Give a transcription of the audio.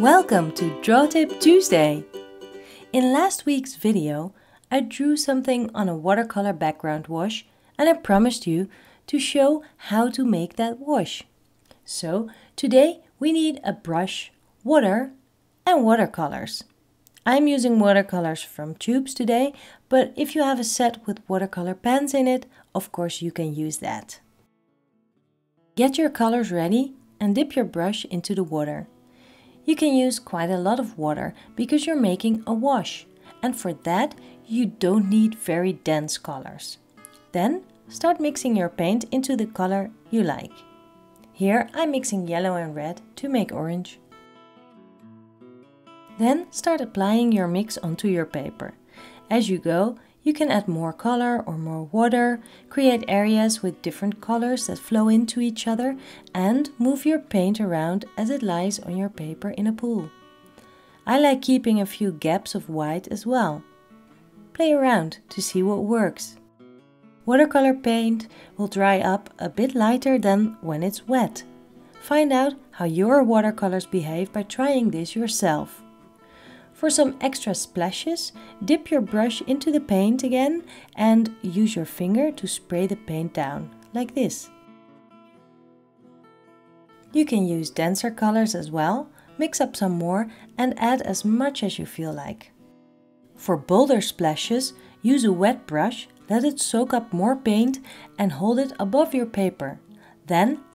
Welcome to Draw Tip Tuesday! In last week's video, I drew something on a watercolor background wash and I promised you to show how to make that wash. So today we need a brush, water and watercolors. I'm using watercolors from tubes today, but if you have a set with watercolor pans in it, of course you can use that. Get your colors ready and dip your brush into the water. You can use quite a lot of water because you're making a wash and for that you don't need very dense colors. Then start mixing your paint into the color you like. Here I'm mixing yellow and red to make orange. Then start applying your mix onto your paper. As you go, you can add more color or more water, create areas with different colors that flow into each other and move your paint around as it lies on your paper in a pool. I like keeping a few gaps of white as well. Play around to see what works. Watercolor paint will dry up a bit lighter than when it's wet. Find out how your watercolors behave by trying this yourself. For some extra splashes, dip your brush into the paint again and use your finger to spray the paint down, like this. You can use denser colors as well, mix up some more and add as much as you feel like. For bolder splashes, use a wet brush, let it soak up more paint and hold it above your paper. Then